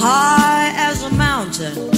High as a mountain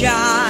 shine.